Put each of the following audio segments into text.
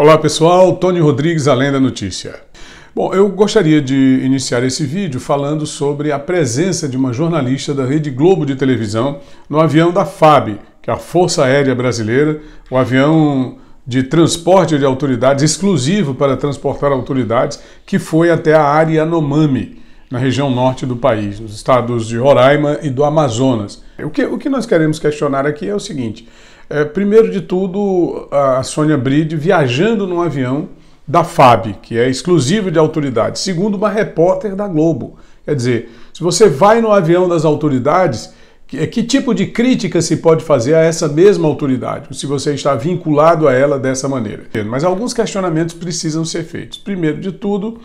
Olá pessoal, Tony Rodrigues, Além da Notícia. Bom, eu gostaria de iniciar esse vídeo falando sobre a presença de uma jornalista da Rede Globo de televisão no avião da FAB, que é a Força Aérea Brasileira, o avião de transporte de autoridades exclusivo para transportar autoridades, que foi até a área Yanomami, na região norte do país, nos estados de Roraima e do Amazonas. O que, o que nós queremos questionar aqui é o seguinte: é, primeiro de tudo, a Sônia Bride viajando num avião da FAB, que é exclusivo de autoridades, segundo uma repórter da Globo. Quer dizer, se você vai no avião das autoridades, que, que tipo de crítica se pode fazer a essa mesma autoridade, se você está vinculado a ela dessa maneira? Mas alguns questionamentos precisam ser feitos. Primeiro de tudo,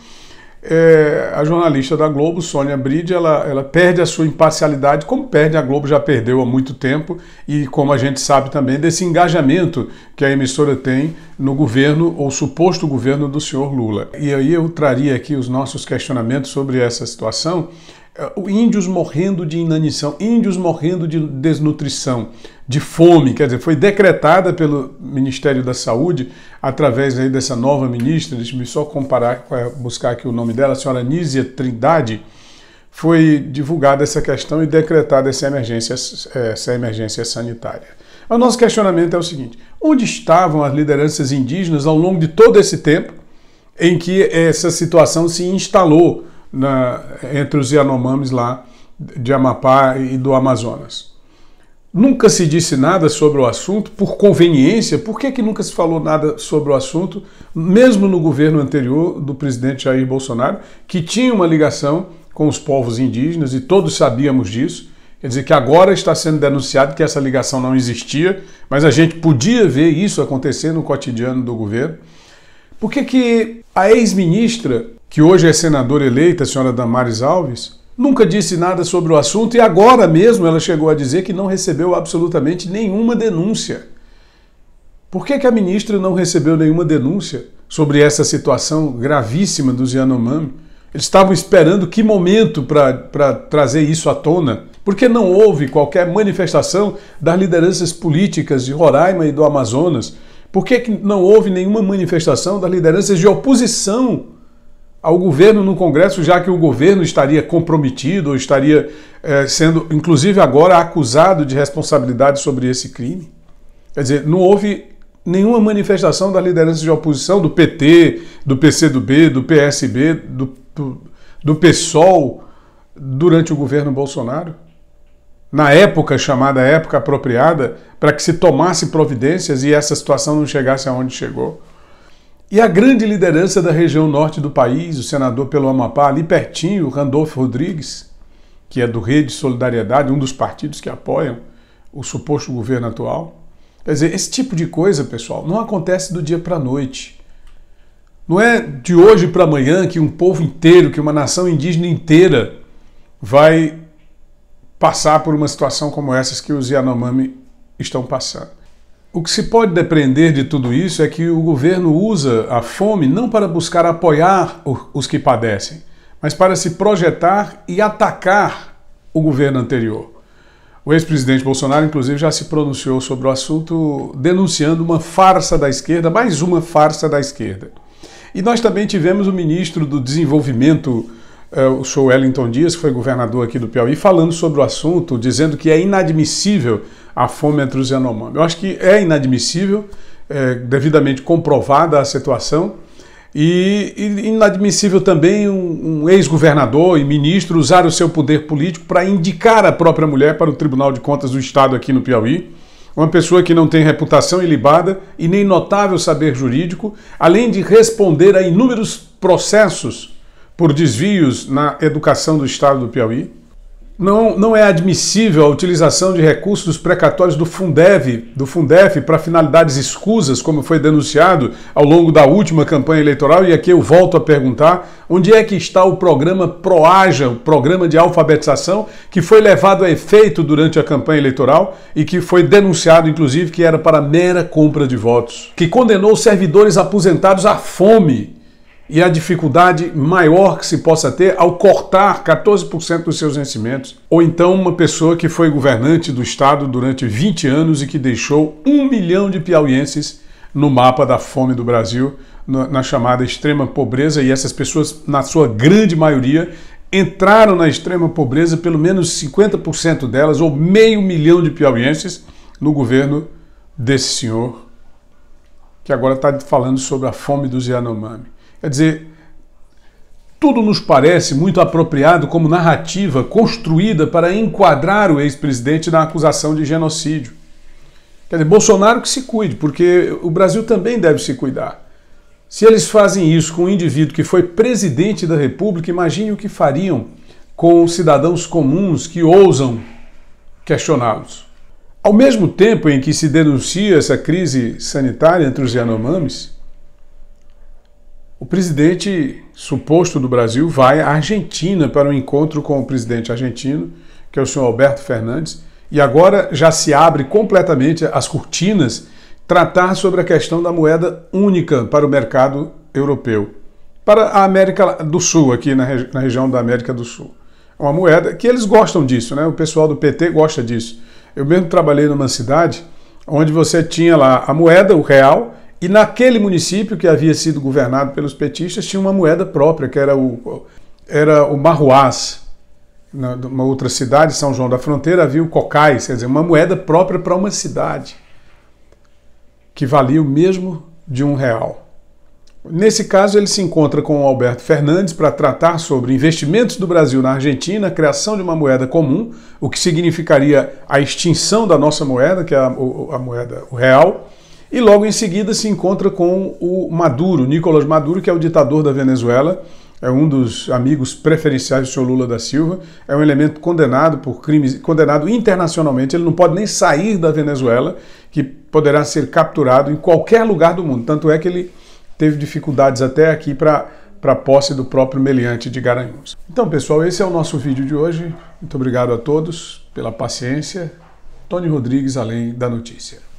é, a jornalista da Globo, Sônia Bride, ela, ela perde a sua imparcialidade, como perde a Globo já perdeu há muito tempo, e como a gente sabe também desse engajamento que a emissora tem no governo ou suposto governo do senhor Lula. E aí eu traria aqui os nossos questionamentos sobre essa situação é, índios morrendo de inanição, índios morrendo de desnutrição, de fome, quer dizer, foi decretada pelo Ministério da Saúde, através aí dessa nova ministra, deixa-me só comparar, buscar aqui o nome dela, a senhora Nízia Trindade, foi divulgada essa questão e decretada essa emergência, essa emergência sanitária. O nosso questionamento é o seguinte: onde estavam as lideranças indígenas ao longo de todo esse tempo em que essa situação se instalou na, entre os Yanomamis lá de Amapá e do Amazonas. Nunca se disse nada sobre o assunto por conveniência. Por que, que nunca se falou nada sobre o assunto, mesmo no governo anterior do presidente Jair Bolsonaro, que tinha uma ligação com os povos indígenas e todos sabíamos disso? Quer dizer que agora está sendo denunciado que essa ligação não existia, mas a gente podia ver isso acontecer no cotidiano do governo. Por que, que a ex-ministra que hoje é senadora eleita, a senhora Damares Alves, nunca disse nada sobre o assunto e agora mesmo ela chegou a dizer que não recebeu absolutamente nenhuma denúncia. Por que, que a ministra não recebeu nenhuma denúncia sobre essa situação gravíssima dos Yanomami? Eles estavam esperando que momento para trazer isso à tona? Porque não houve qualquer manifestação das lideranças políticas de Roraima e do Amazonas? Por que, que não houve nenhuma manifestação das lideranças de oposição ao governo no Congresso, já que o governo estaria comprometido ou estaria é, sendo, inclusive agora, acusado de responsabilidade sobre esse crime. Quer dizer, não houve nenhuma manifestação da liderança de oposição, do PT, do PCdoB, do PSB, do, do, do PSOL, durante o governo Bolsonaro. Na época chamada época apropriada, para que se tomasse providências e essa situação não chegasse aonde chegou. E a grande liderança da região norte do país, o senador pelo Amapá, ali pertinho, Randolfo Rodrigues, que é do Rede Solidariedade, um dos partidos que apoiam o suposto governo atual. Quer dizer, esse tipo de coisa, pessoal, não acontece do dia para a noite. Não é de hoje para amanhã que um povo inteiro, que uma nação indígena inteira vai passar por uma situação como essas que os Yanomami estão passando. O que se pode depreender de tudo isso é que o governo usa a fome não para buscar apoiar os que padecem, mas para se projetar e atacar o governo anterior. O ex-presidente Bolsonaro, inclusive, já se pronunciou sobre o assunto, denunciando uma farsa da esquerda, mais uma farsa da esquerda. E nós também tivemos o ministro do Desenvolvimento o show Wellington Dias, que foi governador aqui do Piauí, falando sobre o assunto, dizendo que é inadmissível a fome entre os Yanomami. Eu acho que é inadmissível, é, devidamente comprovada a situação, e, e inadmissível também um, um ex-governador e ministro usar o seu poder político para indicar a própria mulher para o Tribunal de Contas do Estado aqui no Piauí. Uma pessoa que não tem reputação ilibada e nem notável saber jurídico, além de responder a inúmeros processos por desvios na educação do Estado do Piauí. Não, não é admissível a utilização de recursos precatórios do Fundeb, do Fundef para finalidades escusas, como foi denunciado ao longo da última campanha eleitoral. E aqui eu volto a perguntar: onde é que está o programa Proaja, o programa de alfabetização, que foi levado a efeito durante a campanha eleitoral e que foi denunciado, inclusive, que era para mera compra de votos, que condenou servidores aposentados à fome e a dificuldade maior que se possa ter ao cortar 14% dos seus vencimentos. Ou então uma pessoa que foi governante do Estado durante 20 anos e que deixou um milhão de piauienses no mapa da fome do Brasil, na chamada extrema pobreza, e essas pessoas, na sua grande maioria, entraram na extrema pobreza, pelo menos 50% delas, ou meio milhão de piauienses, no governo desse senhor, que agora está falando sobre a fome dos Yanomami. Quer dizer, tudo nos parece muito apropriado como narrativa construída para enquadrar o ex-presidente na acusação de genocídio. Quer dizer, Bolsonaro que se cuide, porque o Brasil também deve se cuidar. Se eles fazem isso com um indivíduo que foi presidente da República, imagine o que fariam com cidadãos comuns que ousam questioná-los. Ao mesmo tempo em que se denuncia essa crise sanitária entre os Yanomamis, o presidente suposto do Brasil vai à Argentina para um encontro com o presidente argentino, que é o senhor Alberto Fernandes, e agora já se abre completamente as cortinas tratar sobre a questão da moeda única para o mercado europeu, para a América do Sul, aqui na, regi na região da América do Sul. É uma moeda que eles gostam disso, né? O pessoal do PT gosta disso. Eu mesmo trabalhei numa cidade onde você tinha lá a moeda, o real, e naquele município que havia sido governado pelos petistas tinha uma moeda própria, que era o, era o marruás. Numa outra cidade, São João da Fronteira, havia o cocais, quer dizer, uma moeda própria para uma cidade, que valia o mesmo de um real. Nesse caso, ele se encontra com o Alberto Fernandes para tratar sobre investimentos do Brasil na Argentina, a criação de uma moeda comum, o que significaria a extinção da nossa moeda, que é a, a moeda o real, e logo em seguida se encontra com o Maduro, Nicolás Maduro, que é o ditador da Venezuela, é um dos amigos preferenciais do senhor Lula da Silva, é um elemento condenado por crimes, condenado internacionalmente, ele não pode nem sair da Venezuela, que poderá ser capturado em qualquer lugar do mundo. Tanto é que ele teve dificuldades até aqui para para posse do próprio meliante de Garanhuns. Então, pessoal, esse é o nosso vídeo de hoje. Muito obrigado a todos pela paciência. Tony Rodrigues, além da notícia.